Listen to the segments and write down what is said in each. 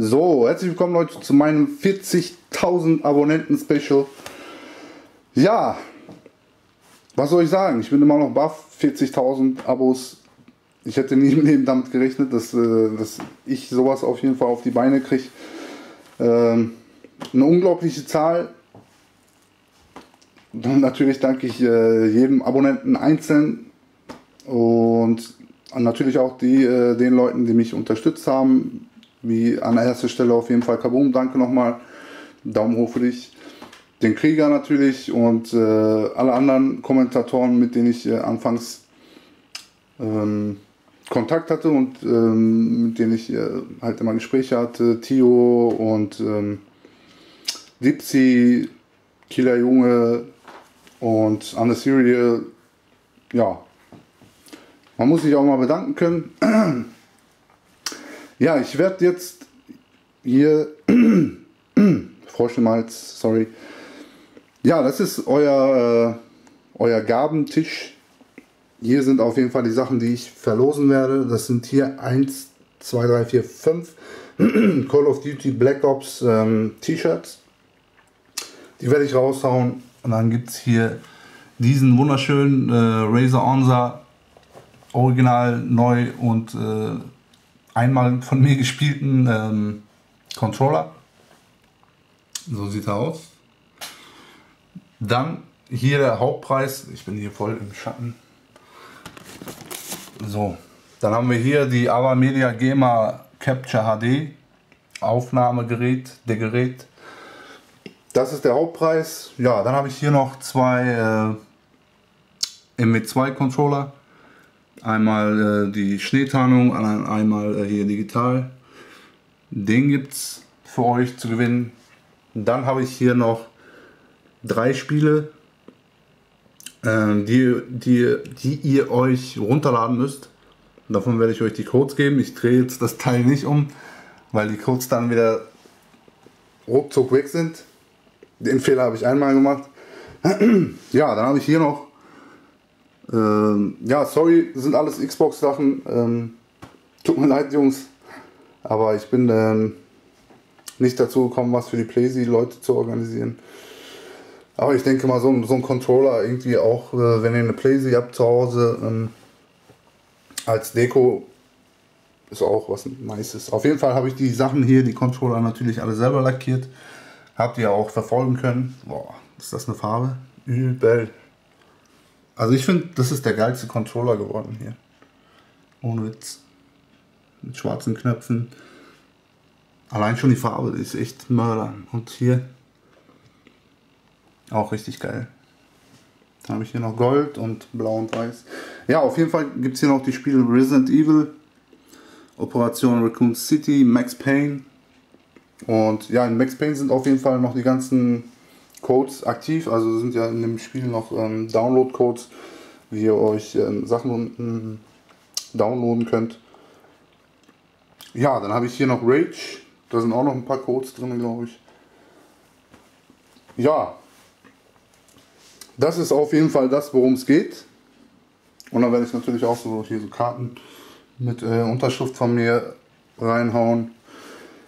So, herzlich willkommen Leute zu meinem 40.000 Abonnenten Special. Ja, was soll ich sagen? Ich bin immer noch baff. 40.000 Abos. Ich hätte nie im Leben damit gerechnet, dass, äh, dass ich sowas auf jeden Fall auf die Beine kriege. Ähm, eine unglaubliche Zahl. Natürlich danke ich äh, jedem Abonnenten einzeln und natürlich auch die, äh, den Leuten, die mich unterstützt haben, wie an erster Stelle auf jeden Fall Kaboom, danke nochmal. Daumen hoch für dich. Den Krieger natürlich und äh, alle anderen Kommentatoren, mit denen ich äh, anfangs ähm, Kontakt hatte und ähm, mit denen ich äh, halt immer Gespräche hatte. Tio und ähm, Dipsy, Killer Junge und Anne Serial. Ja, man muss sich auch mal bedanken können. Ja, ich werde jetzt hier Froschenmalz, sorry. Ja, das ist euer, äh, euer Gabentisch. Hier sind auf jeden Fall die Sachen, die ich verlosen werde. Das sind hier 1, 2, 3, 4, 5 Call of Duty Black Ops ähm, T-Shirts. Die werde ich raushauen. Und dann gibt es hier diesen wunderschönen äh, Razer Onza Original neu und äh, einmal von mir gespielten ähm, Controller. So sieht er aus. Dann hier der Hauptpreis. Ich bin hier voll im Schatten. So, dann haben wir hier die Ava Media Gamer Capture HD Aufnahmegerät, der Gerät. Das ist der Hauptpreis. Ja, dann habe ich hier noch zwei äh, MW2 Controller. Einmal äh, die Schneetarnung, einmal äh, hier digital. Den gibt es für euch zu gewinnen. Dann habe ich hier noch drei Spiele, äh, die, die, die ihr euch runterladen müsst. Davon werde ich euch die Codes geben. Ich drehe jetzt das Teil nicht um, weil die Codes dann wieder ruckzuck weg sind. Den Fehler habe ich einmal gemacht. ja, dann habe ich hier noch ähm, ja, sorry, sind alles Xbox-Sachen. Ähm, tut mir leid, Jungs. Aber ich bin ähm, nicht dazu gekommen, was für die Playsee-Leute zu organisieren. Aber ich denke mal, so ein, so ein Controller irgendwie auch, äh, wenn ihr eine Playsee habt zu Hause, ähm, als Deko ist auch was Nices. Auf jeden Fall habe ich die Sachen hier, die Controller natürlich alle selber lackiert. Habt ihr auch verfolgen können. Boah, ist das eine Farbe? Übel. Also ich finde, das ist der geilste Controller geworden hier. Ohne Witz. Mit schwarzen Knöpfen. Allein schon die Farbe die ist echt Mörder. Und hier auch richtig geil. Dann habe ich hier noch Gold und Blau und Weiß. Ja, auf jeden Fall gibt es hier noch die Spiele Resident Evil, Operation Raccoon City, Max Payne. Und ja, in Max Payne sind auf jeden Fall noch die ganzen Codes aktiv. Also sind ja in dem Spiel noch ähm, Download-Codes, wie ihr euch ähm, Sachen downloaden könnt. Ja, dann habe ich hier noch Rage. Da sind auch noch ein paar Codes drin, glaube ich. Ja, das ist auf jeden Fall das, worum es geht. Und dann werde ich natürlich auch so hier so Karten mit äh, Unterschrift von mir reinhauen.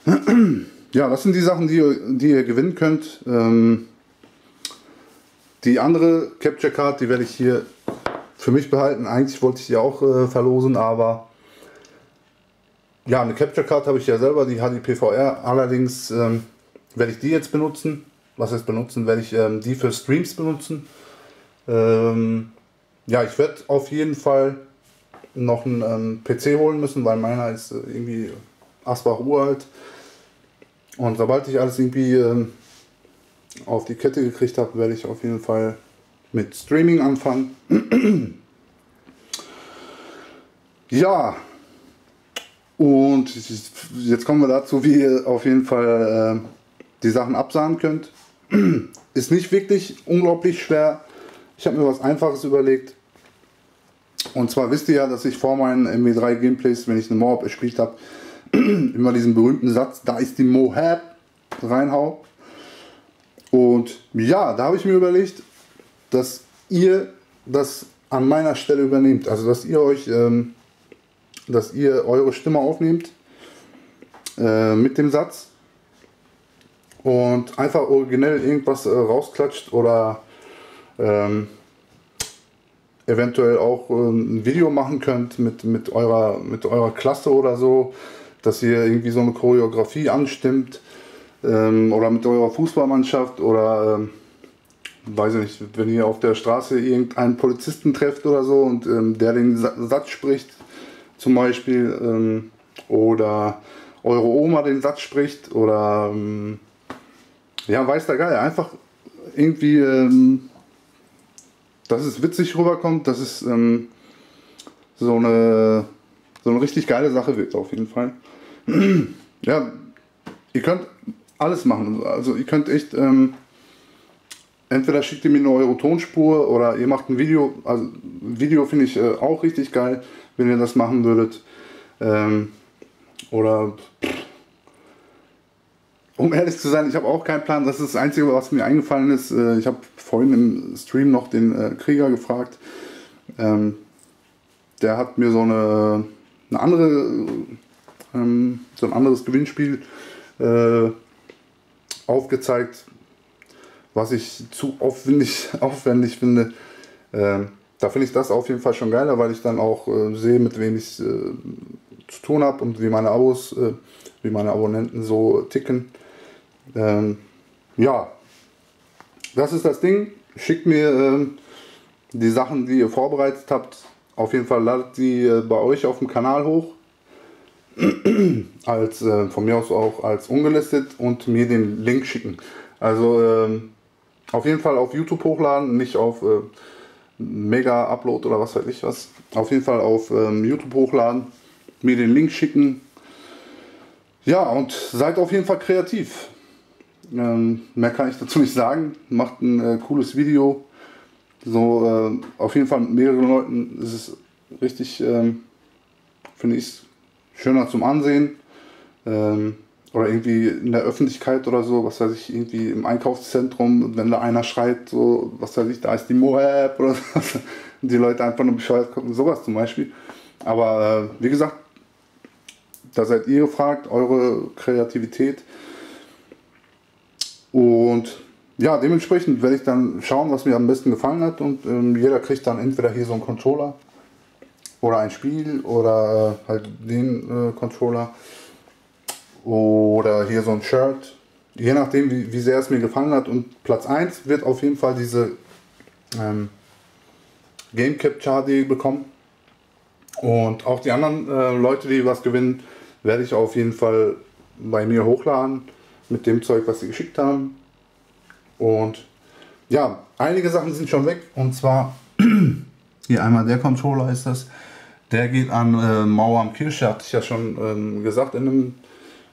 ja, das sind die Sachen, die, die ihr gewinnen könnt. Ähm, die andere Capture Card, die werde ich hier für mich behalten. Eigentlich wollte ich die auch äh, verlosen, aber ja, eine Capture Card habe ich ja selber, die HDPVR. Allerdings ähm, werde ich die jetzt benutzen. Was heißt benutzen? Werde ich ähm, die für Streams benutzen. Ähm, ja, ich werde auf jeden Fall noch einen ähm, PC holen müssen, weil meiner ist äh, irgendwie Asbach uralt. Und sobald ich alles irgendwie ähm, auf die Kette gekriegt habe, werde ich auf jeden Fall mit Streaming anfangen. ja, und jetzt kommen wir dazu, wie ihr auf jeden Fall äh, die Sachen absahen könnt. Ist nicht wirklich unglaublich schwer. Ich habe mir was Einfaches überlegt. Und zwar wisst ihr ja, dass ich vor meinen MW3 Gameplays, wenn ich eine Moab gespielt habe, immer diesen berühmten Satz, da ist die Mohab, reinhau. Und ja, da habe ich mir überlegt, dass ihr das an meiner Stelle übernehmt. Also dass ihr euch, ähm, dass ihr eure Stimme aufnehmt äh, mit dem Satz und einfach originell irgendwas äh, rausklatscht oder ähm, eventuell auch ähm, ein Video machen könnt mit, mit, eurer, mit eurer Klasse oder so, dass ihr irgendwie so eine Choreografie anstimmt ähm, oder mit eurer Fußballmannschaft oder ähm, weiß ich nicht, wenn ihr auf der Straße irgendeinen Polizisten trefft oder so und ähm, der den Satz spricht, zum Beispiel, ähm, oder eure Oma den Satz spricht oder ähm, ja, weiß der Geil, einfach irgendwie, ähm, dass es witzig rüberkommt, dass es so, eine, so eine richtig geile Sache wird auf jeden Fall. ja, ihr könnt alles machen, also ihr könnt echt ähm, entweder schickt ihr mir eine eure Tonspur oder ihr macht ein Video. Also Video finde ich äh, auch richtig geil, wenn ihr das machen würdet. Ähm, oder um ehrlich zu sein, ich habe auch keinen Plan. Das ist das Einzige, was mir eingefallen ist. Äh, ich habe vorhin im Stream noch den äh, Krieger gefragt. Ähm, der hat mir so eine, eine andere, ähm, so ein anderes Gewinnspiel äh, aufgezeigt, was ich zu aufwendig, aufwendig finde. Ähm, da finde ich das auf jeden Fall schon geiler, weil ich dann auch äh, sehe, mit wem ich äh, zu tun habe und wie meine Abos, äh, wie meine Abonnenten so ticken. Ähm, ja, das ist das Ding. Schickt mir ähm, die Sachen, die ihr vorbereitet habt. Auf jeden Fall ladet die äh, bei euch auf dem Kanal hoch. als äh, von mir aus auch als ungelistet und mir den Link schicken. Also ähm, auf jeden Fall auf YouTube hochladen, nicht auf äh, Mega Upload oder was weiß ich was. Auf jeden Fall auf ähm, YouTube hochladen, mir den Link schicken. Ja, und seid auf jeden Fall kreativ. Ähm, mehr kann ich dazu nicht sagen. Macht ein äh, cooles Video. So, äh, auf jeden Fall mit mehreren Leuten ist es richtig, ähm, finde ich, schöner zum Ansehen. Ähm, oder irgendwie in der Öffentlichkeit oder so, was weiß ich, irgendwie im Einkaufszentrum, wenn da einer schreit, so, was weiß ich, da ist die Moab oder so, die Leute einfach nur bescheuert gucken, sowas zum Beispiel. Aber äh, wie gesagt, da seid ihr gefragt, eure Kreativität. Und ja, dementsprechend werde ich dann schauen, was mir am besten gefallen hat und ähm, jeder kriegt dann entweder hier so einen Controller oder ein Spiel oder äh, halt den äh, Controller oder hier so ein Shirt. Je nachdem, wie, wie sehr es mir gefallen hat. Und Platz 1 wird auf jeden Fall diese ähm, Game Capture bekommen. Und auch die anderen äh, Leute, die was gewinnen, werde ich auf jeden Fall bei mir hochladen mit dem Zeug, was sie geschickt haben. Und ja, einige Sachen sind schon weg. Und zwar hier einmal der Controller ist das. Der geht an äh, Mauer am Kirsche, hatte ich ja schon ähm, gesagt in einem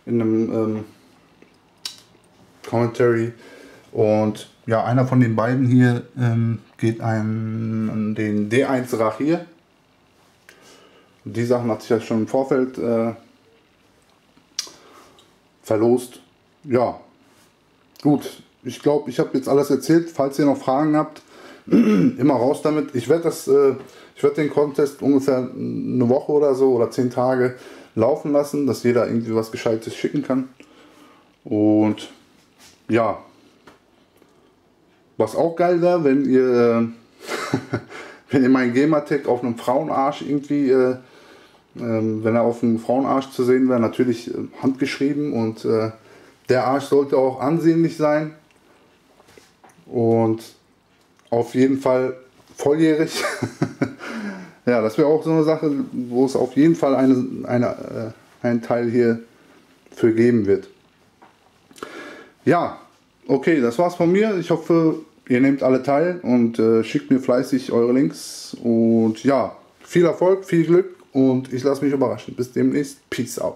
in einem ähm, Commentary. Und ja, einer von den beiden hier ähm, geht an, an den D1 Rach hier. Die Sachen hatte ich ja schon im Vorfeld äh, verlost. Ja, gut. Ich glaube, ich habe jetzt alles erzählt. Falls ihr noch Fragen habt, immer raus damit. Ich werde das, äh, ich werde den Contest ungefähr eine Woche oder so oder zehn Tage laufen lassen, dass jeder irgendwie was Gescheites schicken kann. Und ja, was auch geil wäre, wenn ihr, wenn ihr meinen Gamertag auf einem Frauenarsch irgendwie, äh, äh, wenn er auf einem Frauenarsch zu sehen wäre, natürlich äh, handgeschrieben und äh, der Arsch sollte auch ansehnlich sein und auf jeden Fall volljährig. Ja, das wäre auch so eine Sache, wo es auf jeden Fall eine, eine, äh, einen Teil hier für geben wird. Ja, okay, das war's von mir. Ich hoffe, ihr nehmt alle teil und äh, schickt mir fleißig eure Links. Und ja, viel Erfolg, viel Glück und ich lasse mich überraschen. Bis demnächst. Peace out.